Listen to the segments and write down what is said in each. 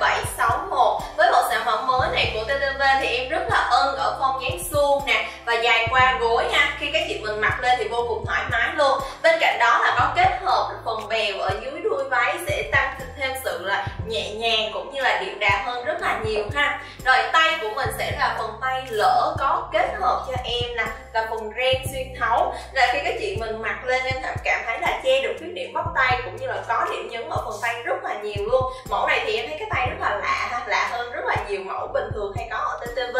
761 Với bộ sản phẩm mới này của TTV thì em rất là ưng ở form dáng suông nè và dài qua gối ha Khi các chị mình mặc lên thì vô cùng thoải mái luôn. Bên cạnh đó là có kết hợp phần bèo ở dưới đuôi váy sẽ tăng thêm sự là nhẹ nhàng cũng như là điệu đà hơn rất là nhiều ha. Rồi tay của mình sẽ là phần tay lỡ có kết hợp cho em nè là phần ren xuyên thấu. Là khi các chị mình mặc lên em cảm thấy là che được khuyết điểm bắp tay cũng như là có điểm nhấn ở phần tay rất là nhiều luôn. Thường hay có ở TTV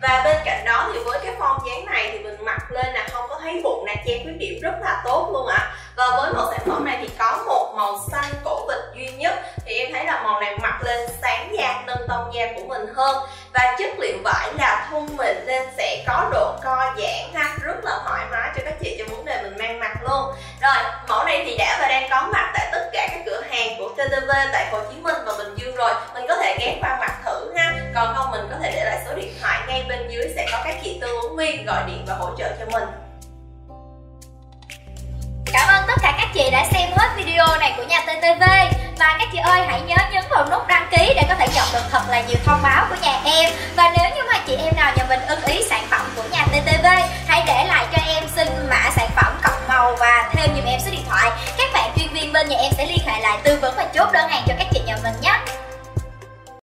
và bên cạnh đó thì với cái form dáng này thì mình mặc lên là không có thấy bụng nè, che khuyết điểm rất là tốt luôn ạ. À. và với mẫu sản phẩm này thì có một màu xanh cổ vịt duy nhất. Thì em thấy là màu này mặc lên sáng da, nâng tông da của mình hơn. Và chất liệu vải là thun mịn nên sẽ có độ co giãn ha, rất là thoải mái cho các chị trong vấn đề mình mang mặc luôn. Rồi, mẫu này thì đã và đang có mặt tại tất cả các cửa hàng của TTV tại Hồ Chí Minh và Bình Dương rồi. Mình có thể ghé qua Humi gọi điện và hỗ trợ cho mình. Cảm ơn tất cả các chị đã xem hết video này của nhà TTV Và các chị ơi, hãy nhớ nhấn vào nút đăng ký để có thể nhận được thật là nhiều thông báo của nhà em Và nếu như mà chị em nào nhà mình ưng ý sản phẩm của nhà TTV Hãy để lại cho em xin mã sản phẩm cộng màu và thêm những